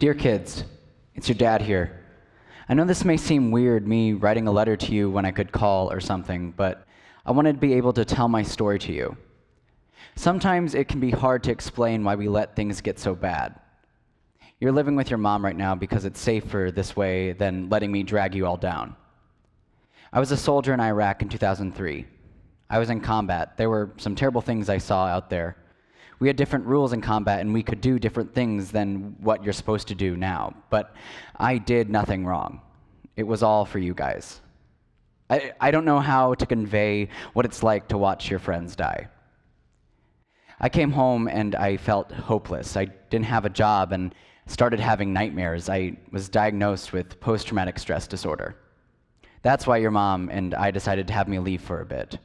Dear kids, it's your dad here. I know this may seem weird, me writing a letter to you when I could call or something, but I wanted to be able to tell my story to you. Sometimes it can be hard to explain why we let things get so bad. You're living with your mom right now because it's safer this way than letting me drag you all down. I was a soldier in Iraq in 2003. I was in combat. There were some terrible things I saw out there. We had different rules in combat, and we could do different things than what you're supposed to do now. But I did nothing wrong. It was all for you guys. I, I don't know how to convey what it's like to watch your friends die. I came home and I felt hopeless. I didn't have a job and started having nightmares. I was diagnosed with post traumatic stress disorder. That's why your mom and I decided to have me leave for a bit.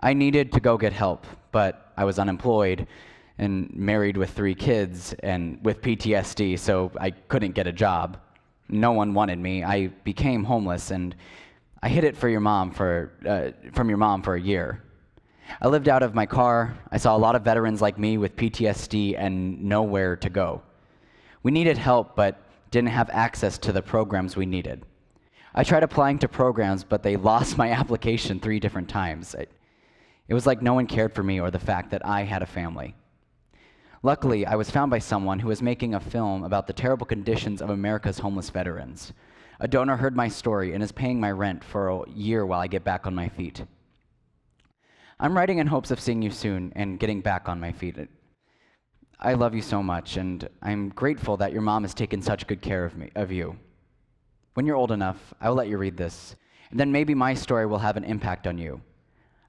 I needed to go get help, but I was unemployed and married with three kids and with PTSD, so I couldn't get a job. No one wanted me. I became homeless and I hid it for your mom for, uh, from your mom for a year. I lived out of my car. I saw a lot of veterans like me with PTSD and nowhere to go. We needed help, but didn't have access to the programs we needed. I tried applying to programs, but they lost my application three different times. It, it was like no one cared for me or the fact that I had a family. Luckily, I was found by someone who was making a film about the terrible conditions of America's homeless veterans. A donor heard my story and is paying my rent for a year while I get back on my feet. I'm writing in hopes of seeing you soon and getting back on my feet. I love you so much, and I'm grateful that your mom has taken such good care of me, of you. When you're old enough, I will let you read this, and then maybe my story will have an impact on you.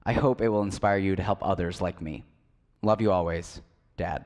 I hope it will inspire you to help others like me. Love you always, Dad.